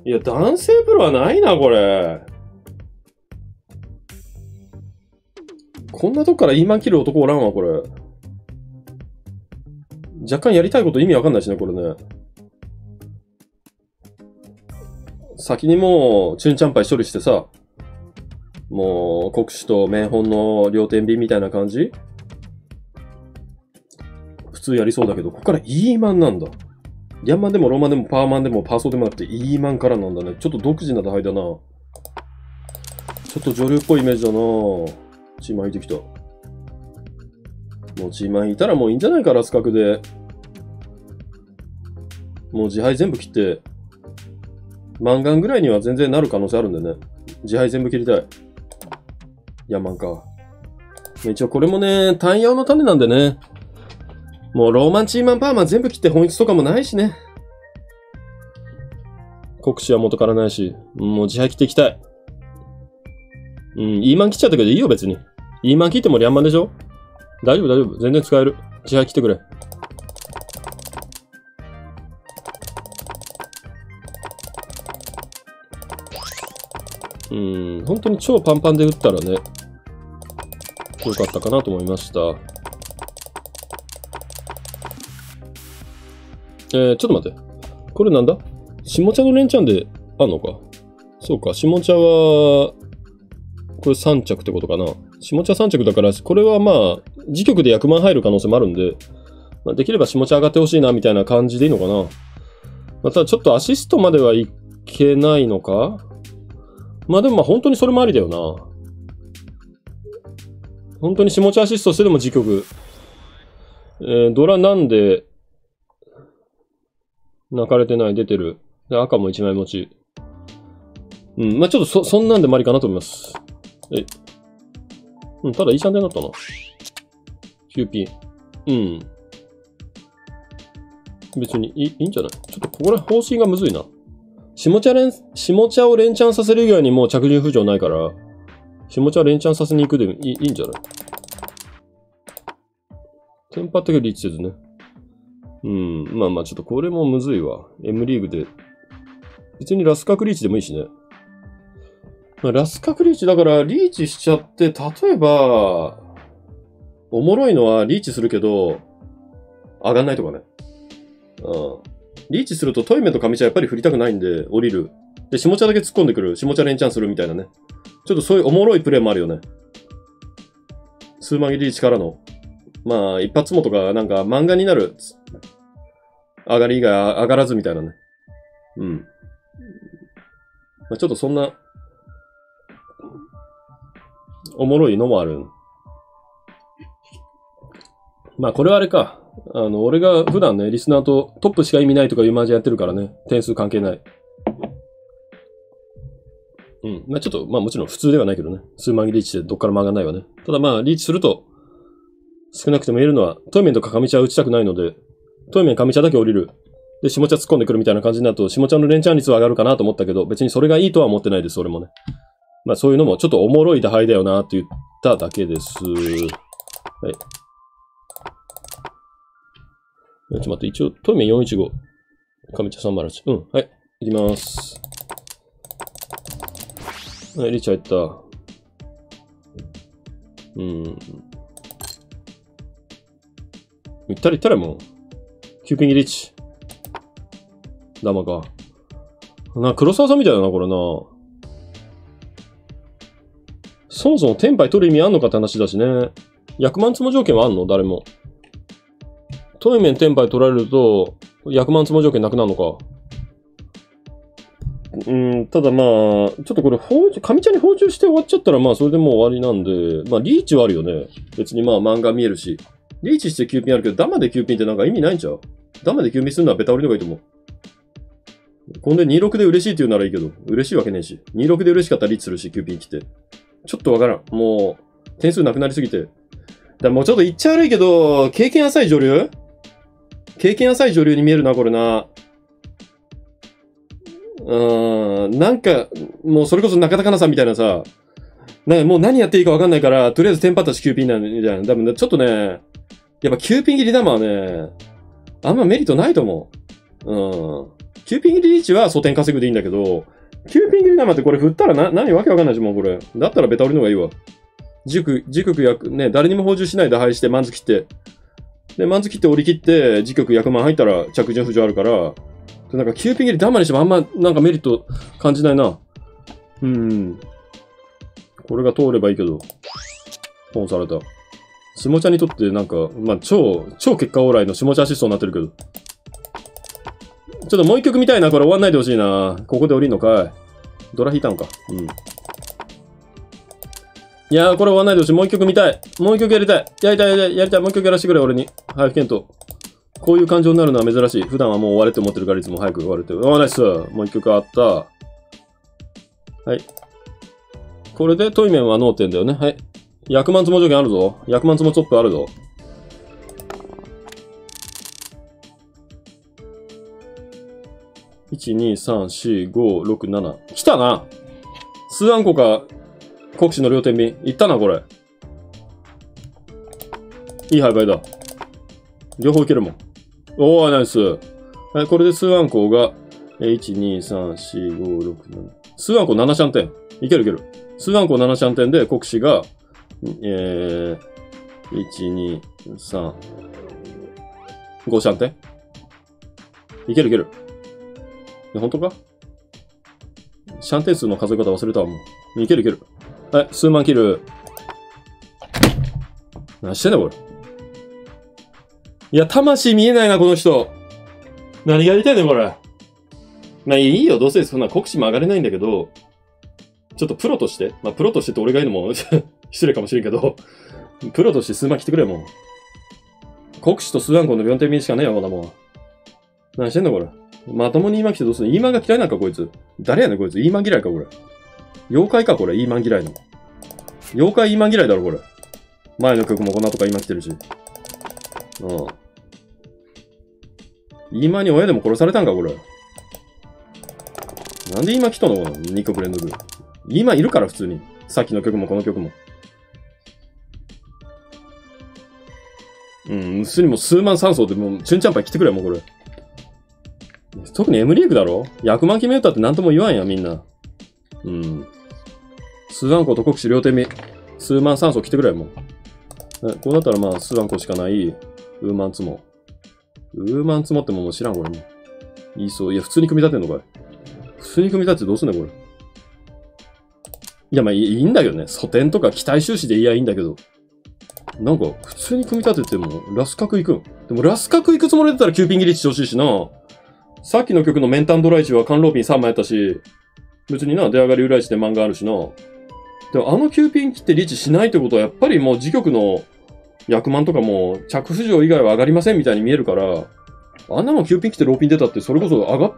いや、男性プロはないな、これ。こんなとこからイーマン切る男おらんわ、これ。若干やりたいこと意味わかんないしね、これね。先にもう、チュンチャンパイ処理してさ、もう、国士と名本の両天秤みたいな感じ？普通やりそうだけど、ここからイーマンなんだ。ヤンマンでもローマンでもパーマンでもパーソーでもなくてイーマンからなんだね。ちょっと独自な打敗だな。ちょっと女流っぽいイメージだなチーマン引いてきた。もうチーマンいたらもういいんじゃないか、ラス角で。もう自敗全部切って、マンガンぐらいには全然なる可能性あるんでね。自敗全部切りたい。ヤマンか。一応これもね、単用の種なんでね。もうローマンチーマンパーマン全部切って本一とかもないしね。国士は元からないし、もう自敗切っていきたい。うん、イーマン切っちゃったけどいいよ別に。イーマン切ってもリャンマンでしょ？大丈夫大丈夫。全然使える。自敗切ってくれ。本当に超パンパンで打ったらね、よかったかなと思いました。えー、ちょっと待って。これなんだ？下茶の連チャンであんのか？そうか、下茶は、これ3着ってことかな。下茶3着だから、これはまあ、自局で役満入る可能性もあるんで、まあ、できれば下茶上がってほしいな、みたいな感じでいいのかな。また、ちょっとアシストまではいけないのか？まあでもまあ本当にそれもありだよな。本当に下茶アシストしてでも自局。えー、ドラなんで、泣かれてない、出てる。で、赤も一枚持ち。うん、まあちょっとそ、そんなんでもありかなと思います。え。うん、ただいいチャンネルだったな。キューピン。うん。別にいいいいんじゃない？ちょっとここら方針がむずいな。下茶連、下茶を連チャンさせる以外にもう着順浮上ないから、下茶連チャンさせに行くでいいいいんじゃない？テンパってくリーチせずね。うん。まあまあちょっとこれもむずいわ。M リーグで。別にラスカクリーチでもいいしね。まあ、ラスカクリーチだからリーチしちゃって、例えば、おもろいのはリーチするけど、上がんないとかね。うん。リーチするとトイメと上茶やっぱり振りたくないんで、降りる。で、下茶だけ突っ込んでくる。下茶連チャンするみたいなね。ちょっとそういうおもろいプレイもあるよね。数万切り力の。まあ、一発もとか、なんか漫画になる。上がり以外上がらずみたいなね。うん。まあ、ちょっとそんな、おもろいのもある。まあ、これはあれか。あの、俺が普段ね、リスナーとトップしか意味ないとかいうマージやってるからね、点数関係ない。うん。まあちょっと、まあもちろん普通ではないけどね。数万リーチでどっからも上がんないわね。ただまあ、リーチすると、少なくても言えるのは、トイメンとか上茶は打ちたくないので、トイメン上茶だけ降りる。で、下茶突っ込んでくるみたいな感じになると、下茶の連チャン率は上がるかなと思ったけど、別にそれがいいとは思ってないです、俺もね。まあそういうのもちょっとおもろい打敗だよなって言っただけです。はい。ちょっと待って、一応、トイメ415。上茶308。うん、はい。いきます。はい、リーチ入った。うん。いったらいったらもう。キューピングリーチ。ダマか。な、黒沢さんみたいだな、これな。そもそもテンパイ取る意味あんのかって話だしね。100万積も条件はあんの？誰も。トイメンテンパイ取られると、跳満ツモ条件なくなるのか？うん、ただまあ、ちょっとこれ、放上茶に放銃して終わっちゃったら、まあ、それでもう終わりなんで、まあ、リーチはあるよね。別にまあ、満貫見えるし。リーチしてキューピンあるけど、ダマでキューピンってなんか意味ないんちゃう？ダマでキューピンするのはベタオリのがいいと思う。こんで26で嬉しいって言うならいいけど、嬉しいわけねえし。26で嬉しかったらリーチするし、キューピン来て。ちょっとわからん。もう、点数なくなりすぎて。だもうちょっと言っちゃ悪いけど、経験浅い女流？経験浅い女流に見えるな、これな。うん、なんか、もうそれこそ中田香奈さんみたいなさ、なもう何やっていいか分かんないから、とりあえずテンパったしキューピンなんじゃん。多分ちょっとね、やっぱキューピン切り玉はね、あんまメリットないと思う。うん。キューピン切りリーチは素点稼ぐでいいんだけど、キューピン切り玉ってこれ振ったらな、何わけわかんないし、もうこれ。だったらベタ折りの方がいいわ。塾、塾役、ね、誰にも補充しないで配して、マンズ切って、で、マンズ切って折り切って、時局100万入ったら着順浮上あるから、なんかキューピン切りダマにしてもあんまなんかメリット感じないな。うん。これが通ればいいけど、ポンされた。下茶にとってなんか、まあ超、超結果オーライの下茶アシストになってるけど。ちょっともう一曲見たいな。これ終わんないでほしいな。ここで降りんのかい。ドラ引いたのか。うん。いやー、これ終わんないでほしい。もう一曲見たい。もう一曲やりたい。やりたい、やりたい、やりたい。もう一曲やらせてくれ、俺に。はい、ケント。こういう感情になるのは珍しい。普段はもう終われって思ってるからいつも早く終われて。あ、ナイス。もう一曲あった。はい。これでトイメンは脳天だよね。はい。薬満つも条件あるぞ。薬満つもチョップあるぞ。1、2、3、4、5、6、7。来たな数案個か、国士の両天秤。いったな、これ。いい配売だ。両方いけるもん。おー、ナイス。はい、これで数案個が、1、2、3、4、5、6、7。数案個7シャン点。いけるいける。数案個7シャン点で、国士が、えー、1、2、3、5シャン点いけるいける。え、本当か？シャン点数の数え方忘れたわ、もう。いけるいける。はい、数万切る。何してんだ、これ。いや、魂見えないな、この人。何が言いたいね、これ。まあいいよ、どうせそんな国士も上がれないんだけど、ちょっとプロとして、まあプロとしてって俺が言うのも 失礼かもしれんけど、プロとして数万来てくれ、もう。国士と数万個の4点目しかねえよ、こんなもん。何してんの、これ。まともに今来てどうすんのイーマンが嫌いなんか、こいつ。誰やねん、こいつ。イーマン嫌いか、これ。妖怪か、これ？イーマン嫌いの。妖怪イーマン嫌いだろ、これ。前の曲もこんなとか今来てるし。うん。イーマンに親でも殺されたんか、これ。なんで今来たの ?2 曲連続。今いるから、普通に。さっきの曲もこの曲も。うん、普通にもう数万酸素でもう、チュンチャンパイ来てくれ、もうこれ。特に M リーグだろ ?100 万決めたって何とも言わんや、みんな。うん。数万個と国士両手目、数万酸素来てくれ、もう。こうなったらまあ、数万個しかない、ウーマンツモ。ウーマンツモってもう知らん、これもう。いいそう。いや、普通に組み立てんのかい。普通に組み立ててどうすんねん、これ。いや、まあいいんだけどね。素点とか期待収支でいやいいんだけど。なんか、普通に組み立てても、ラス角行くん。でも、ラス角行くつもりだったらキューピンギリッチしてほしいしな。さっきの曲のメンタンドライチはカンローピン3枚やったし、別にな、出上がり裏市で漫画あるしな。でもあのキューピン切ってリーチしないってことは、やっぱりもう自曲の役満とかも着浮上以外は上がりませんみたいに見えるから、あんなのキューピン切ってローピン出たってそれこそ上がっ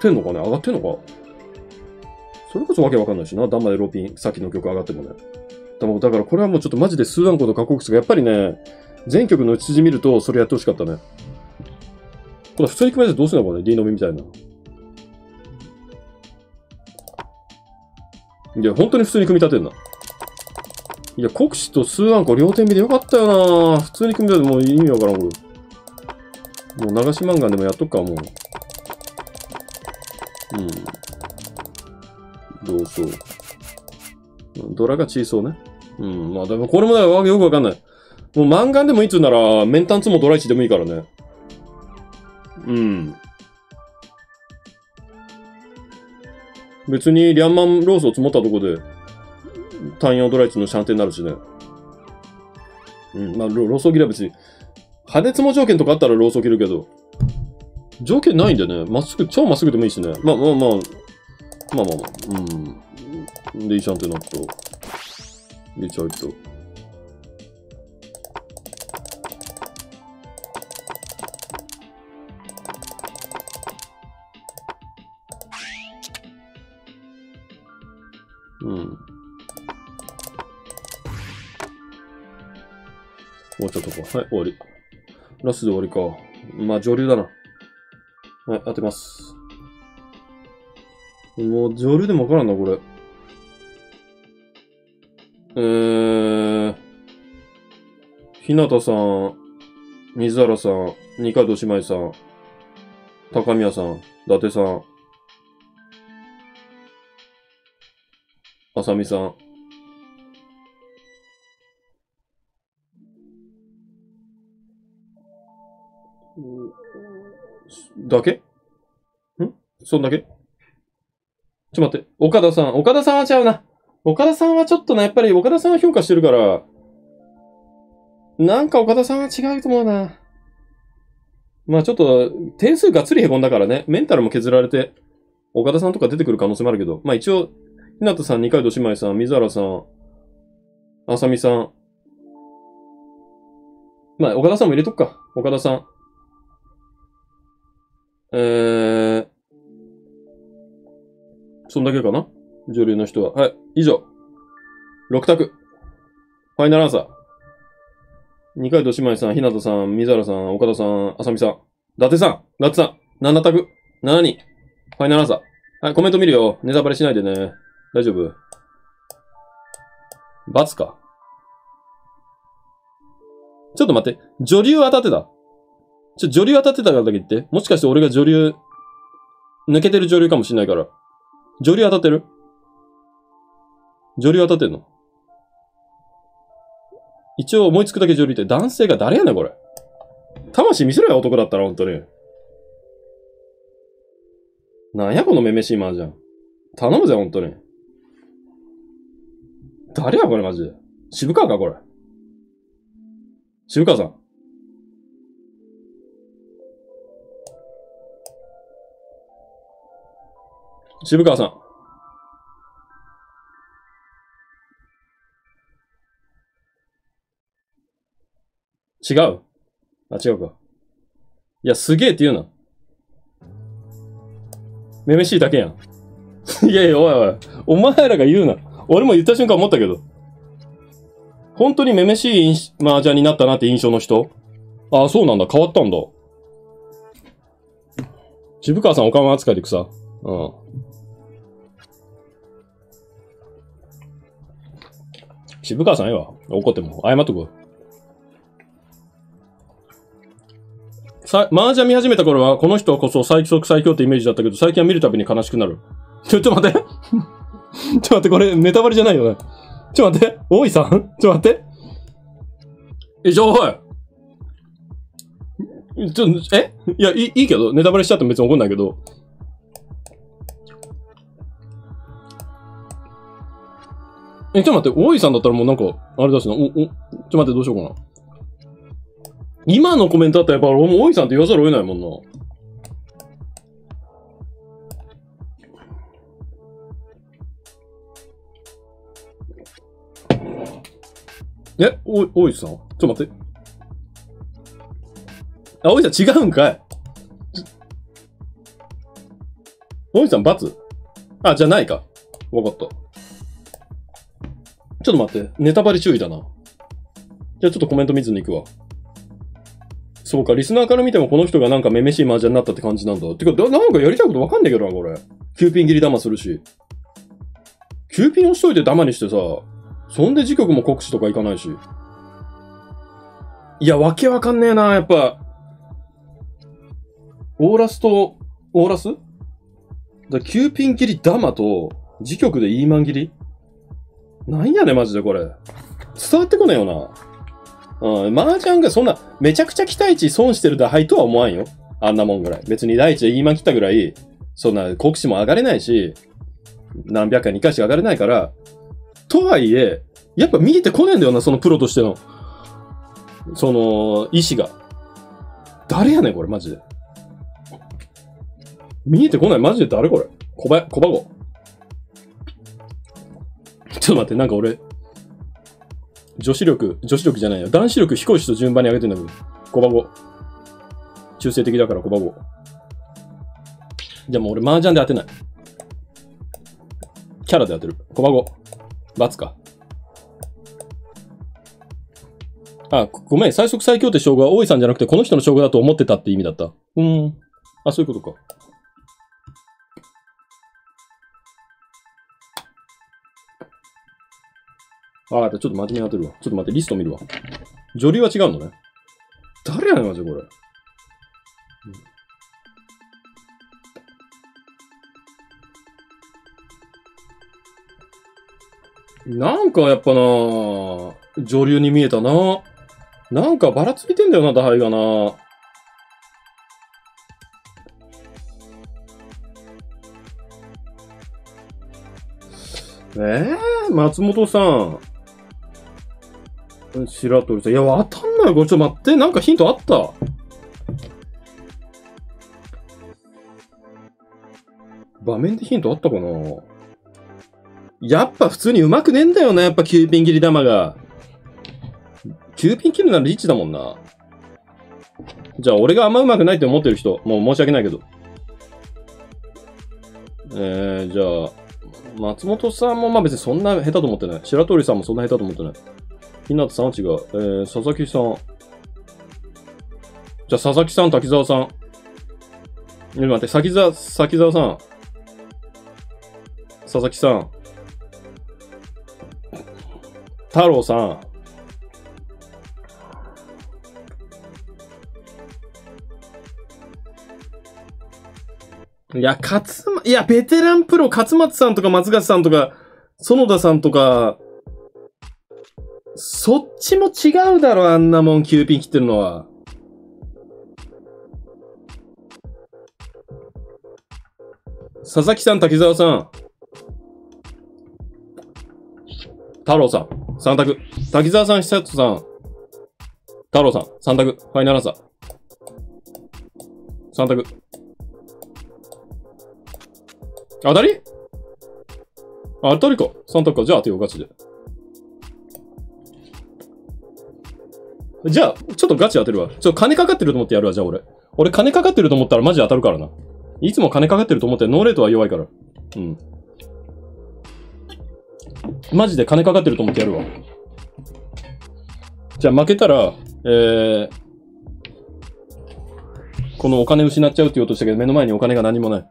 てんのかね？上がってんのか？それこそわけわかんないしな。ダンマでローピン、さっきの曲上がってもね。でもだからこれはもうちょっとマジでスーダンコと過酷スがやっぱりね、全曲の血筋見るとそれやってほしかったね。これ普通に組み合わせどうするのこれ ?D のみみたいな。いや、本当に普通に組み立てんな。いや、国士と数アンコ両点見でよかったよな普通に組み立ててもう意味わからん、これ。もう流し漫画でもやっとくか、もう。うん。どうそう。ドラが小そうね。うん。まあでもこれもだよ、よくわかんない。もう漫画でもいつなら、メンタンツもドライチでもいいからね。うん。別にリャンマンロースを積もったとこで、単用ドライチのシャンテンになるしね。うん。まあ、ローソー切りは別に、破熱も条件とかあったらローソー切るけど、条件ないんでね、まっすぐ、超まっすぐでもいいしね。まあまあまあ、まあまあまあ、うん。で、いいシャンテンになると。で、ちょいと。もうちょっとこ。はい、終わり。ラスで終わりか。まあ、上流だな。はい、当てます。もう、上流でもわからんな、これ。えー、ひなたさん、水原さん、二階堂姉妹さん、高宮さん、伊達さん、あさみさん。だけ？ん？そんだけ？ちょっと待って。岡田さん。岡田さんはちゃうな。岡田さんはちょっとな、やっぱり岡田さんは評価してるから、なんか岡田さんは違うと思うな。まあちょっと、点数がっつりへこんだからね。メンタルも削られて、岡田さんとか出てくる可能性もあるけど、まあ一応、ひなたさん、二階堂姉妹さん、水原さん、あさみさん。まあ、岡田さんも入れとくか。岡田さん。えー、そんだけかな？女流の人は。はい、以上。6択。ファイナルアンサー。二階堂姉妹さん、日向さん、水原さん、岡田さん、あさみさん、伊達さん、伊達さん、7択。7人。ファイナルアンサー。はい、コメント見るよ。ネタバレしないでね。大丈夫？罰か。ちょっと待って。女流当たってた？ちょ、女流当たってたからだけ言って。もしかして俺が女流、抜けてる女流かもしんないから。女流当たってる？女流当たってんの？一応思いつくだけ女流って男性が誰やねんこれ。魂見せろよ男だったら本当に。なんやこのめめしい麻雀。頼むぜ本当に。誰やこれマジで。渋川かこれ。渋川さん。渋川さん。違う？あ、違うか。いや、すげえって言うな。めめしいだけやん。いやいや、おいおい。お前らが言うな。俺も言った瞬間思ったけど。本当にめめしい麻雀になったなって印象の人？ああ、そうなんだ。変わったんだ。渋川さんおかま扱いでくさ。うん。渋川さんええわ。怒っても。謝っとくわ。さ、麻雀見始めた頃は、この人こそ最速最強ってイメージだったけど、最近は見るたびに悲しくなる。ちょ、ちょ、待って。ちょっと、待って、これ、ネタバレじゃないよね。ちょっと、待って。大井さん？ちょっと、待って。え、じゃあ、おい。ちょ、え？いや、いい、いいけど、ネタバレしちゃっても別に怒んないけど。え、ちょっと、待って、大井さんだったらもうなんか、あれだしな。お、お、ちょっと、待って、どうしようかな。今のコメントだったらやっぱ俺も大井さんって言わざるを得ないもんな。えお、大井さん？ちょっと待って。あ、大井さん違うんかい。大井さん？罰あ、じゃないか。わかった。ちょっと待って。ネタバレ注意だな。じゃあちょっとコメント見ずに行くわ。そうか、リスナーから見てもこの人がなんかめめしい麻雀になったって感じなんだ。てか、なんかやりたいことわかんねえけどな、これ。キューピン切り玉するし。キューピン押しといて玉にしてさ、そんで時刻も国士とかいかないし。いや、わけわかんねえな、やっぱ。オーラスと、オーラス？だキューピン切り玉と、時局でイーマン切り？なんやねマジでこれ。伝わってこねえよな。うん、麻雀がそんな、めちゃくちゃ期待値損してる打敗とは思わんよ。あんなもんぐらい。別に第一で言いま切ったぐらい、そんな国士も上がれないし、何百回に回しか上がれないから、とはいえ、やっぱ見えてこねえんだよな、そのプロとしての。その、意志が。誰やねん、これ、マジで。見えてこない、マジで誰これ。小ば、小箱。ちょっと待って、なんか俺、女子力、女子力じゃないよ。男子力低い人順番に上げてんだけど。小箱。中性的だから小箱。じゃあもう俺麻雀で当てない。キャラで当てる。小箱。罰か。あ、ごめん。最速最強って称号は大井さんじゃなくてこの人の称号だと思ってたって意味だった。うん。あ、そういうことか。ああ、ちょっと真面目に当てるわ。ちょっと待って、リスト見るわ。女流は違うのね。誰やねん、マジでこれ。なんかやっぱな女流に見えたななんかばらついてんだよな、打敗がなええー、松本さん。白鳥さん。いや、当たんない。これちょっと待って。なんかヒントあった？場面でヒントあったかな？やっぱ普通に上手くねえんだよな。やっぱキューピン切り玉が。キューピン切るならリッチだもんな。じゃあ俺があんま上手くないって思ってる人、もう申し訳ないけど。えー、じゃあ、松本さんもまあ別にそんな下手と思ってない。白鳥さんもそんな下手と思ってない。ひなたさんは違う。えー、佐々木さん。じゃあ佐々木さん、滝沢さん。え、待って、崎沢、崎沢さん。佐々木さん。太郎さん。いや、勝ま、いや、ベテランプロ、勝松さんとか松勝さんとか、園田さんとか、そっちも違うだろ、あんなもん、9ピン切ってるのは。佐々木さん、滝沢さん。太郎さん、三択。滝沢さん、久人さん。太郎さん、三択。ファイナルアンサー。三択。当たり？当たりか。三択か。じゃあ当てよう、ガチで。じゃあ、ちょっとガチ当てるわ。ちょっと金かかってると思ってやるわ、じゃあ俺。俺金かかってると思ったらマジ当たるからな。いつも金かかってると思ってノーレートは弱いから。うん。マジで金かかってると思ってやるわ。じゃあ負けたら、えー、このお金失っちゃうって言おうとしたけど、目の前にお金が何もない。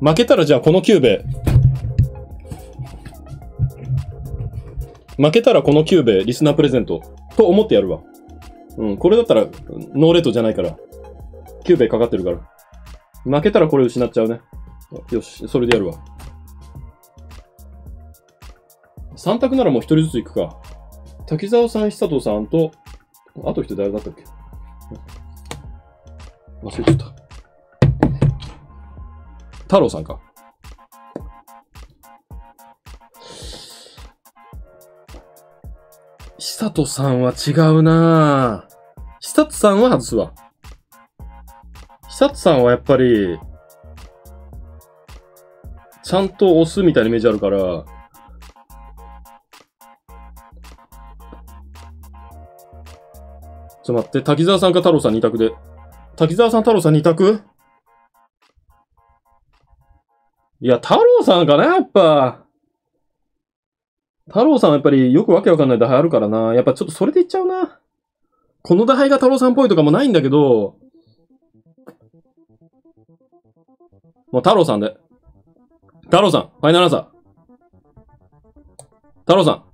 負けたらじゃあこのキューベ、負けたらこのキューベリスナープレゼントと思ってやるわ。うん、これだったらノーレートじゃないから。キューベかかってるから。負けたらこれ失っちゃうね。よし、それでやるわ。3択ならもう一人ずつ行くか。滝沢さん、久藤さんと、あと人誰だったっけ？忘れちゃった。太郎さんか。久人さんは違うなぁ。久人さんは外すわ。久人さんはやっぱり、ちゃんと押すみたいなイメージあるから、ちょっと待って、滝沢さんか太郎さん二択で。滝沢さん、太郎さん二択いや、太郎さんかな、やっぱ。太郎さんはやっぱりよくわけわかんない打敗あるからな。やっぱちょっとそれでいっちゃうな。この打敗が太郎さんっぽいとかもないんだけど、もう太郎さんで。太郎さん、ファイナルアンサー。太郎さん。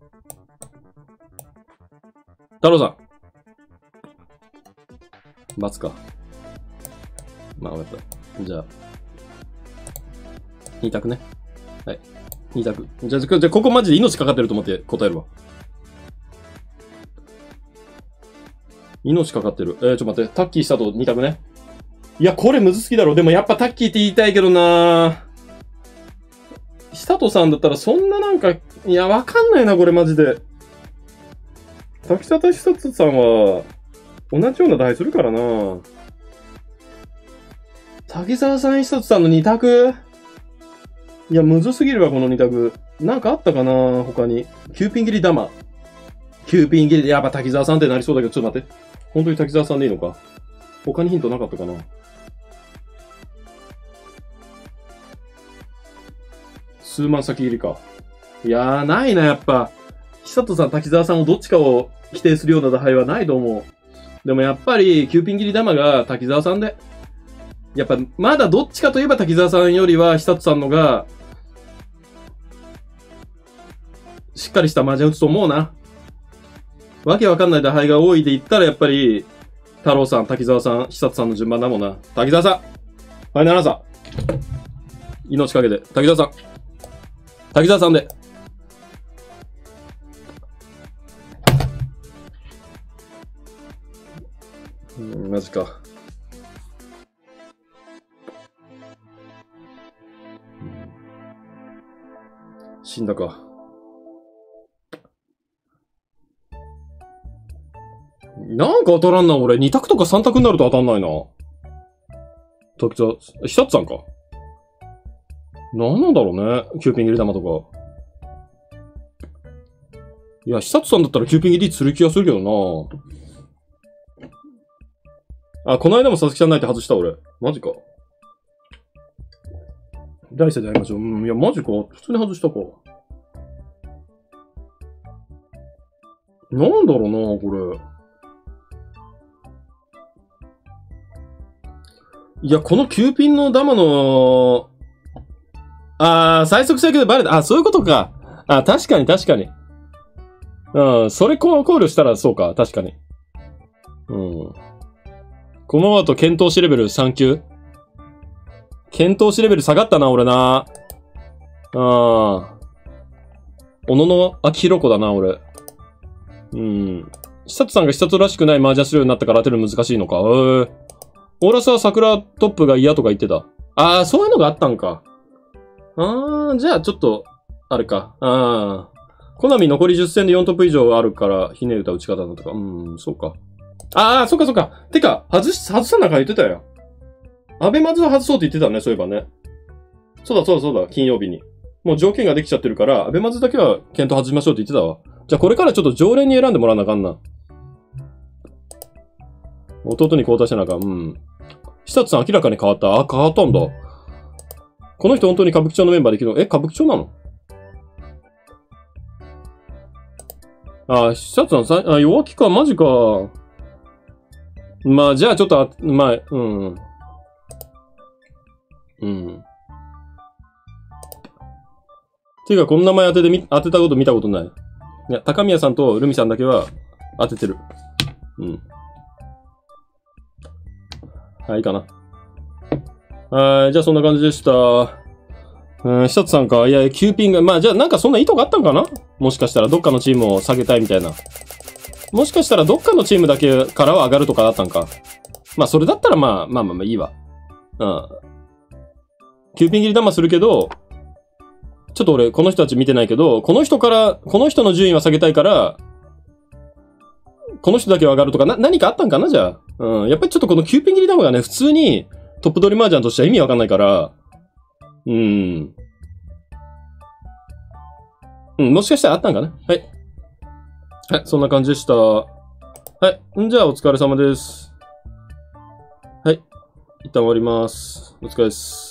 太郎さん。罰か。まあ、わかった。じゃあ。2択ね。はい。2択。じゃあ、じゃあここマジで命かかってると思って答えるわ。命かかってる。えー、ちょっと待って。タッキーしたと2択ね。いや、これむずすぎだろ。でもやっぱタッキーって言いたいけどな久人さんだったらそんななんか、いや、わかんないな、これマジで。滝里久人さんは、同じような題するからな滝沢さん久人さんの2択？いや、むずすぎるわ、この二択。なんかあったかな他に。キューピン切り玉。キューピン切り、やっぱ滝沢さんってなりそうだけど、ちょっと待って。本当に滝沢さんでいいのか他にヒントなかったかな数万先切りか。いやー、ないな、やっぱ。久人さん、滝沢さんをどっちかを否定するような打敗はないと思う。でもやっぱり、キューピン切り玉が滝沢さんで。やっぱ、まだどっちかといえば滝沢さんよりは、久人さんのが、しっかりした麻雀打つと思うな。わけわかんない打敗が多いで言ったらやっぱり、太郎さん、滝沢さん、久さんの順番だもんな。滝沢さんファイナルアンサー命かけて。滝沢さん滝沢さんで。うん、マジか。死んだか。なんか当たらんな、俺。二択とか三択になると当たんないな。時田、久津さんか。なんなんだろうね。キューピン入れ玉とか。いや、久津さんだったらキューピン入りする気がするけどな。あ、この間も佐々木さんないって外した俺。マジか。来世で会いましょう。うん、いや、マジか。普通に外したか。なんだろうな、これ。いや、この9ピンのダマの、あー、最速したけどバレた。あ、そういうことか。あ、確かに確かに。うん、それ考慮したらそうか、確かに。うん。この後、検討しレベル3級検討しレベル下がったな、俺な。ああ。小野の秋広子だな、俺。うん。久津さんが久津らしくない麻雀するようになったから当てるの難しいのか。ええー。オーラスは桜トップが嫌とか言ってた？ああ、そういうのがあったんか。ああ、じゃあちょっと、あれか。ああ。コナミ残り10戦で4トップ以上あるから、ひねるた打ち方だとか。うん、そうか。ああ、そっかそっか。てか、外し、外さなか言ってたよ。安倍松は外そうって言ってたね、そういえばね。そうだそうだそうだ、金曜日に。もう条件ができちゃってるから、安倍松だけは検討外しましょうって言ってたわ。じゃあこれからちょっと常連に選んでもらわなあかんな。弟に交代してなあかん。うん。久津さん明らかに変わった。あ、変わったんだ。この人本当に歌舞伎町のメンバーできるの？え、歌舞伎町なの？あ、久津さんさ、あ、弱気か、マジか。まあ、じゃあちょっと、まあ、うん。うん。ていうか、この名前当ててみ、当てたこと見たことない。いや、高宮さんとルミさんだけは当ててる。うん。はい、いいかな。はい、じゃあそんな感じでした。うん、ひとつさんか。いや、キューピング。まあ、じゃあなんかそんな意図があったんかな？もしかしたらどっかのチームを下げたいみたいな。もしかしたらどっかのチームだけからは上がるとかだったんか。まあ、それだったらまあ、まあまあまあいいわ。うん。キューピン切り玉するけど、ちょっと俺、この人たち見てないけど、この人から、この人の順位は下げたいから、この人だけは上がるとか、な、何かあったんかなじゃあ？うん。やっぱりちょっとこのキューピン切り玉がね、普通にトップ取り麻雀としては意味わかんないから、うん。うん、もしかしたらあったんかな？はい。はい、そんな感じでした。はい。んじゃあ、お疲れ様です。はい。一旦終わります。お疲れです。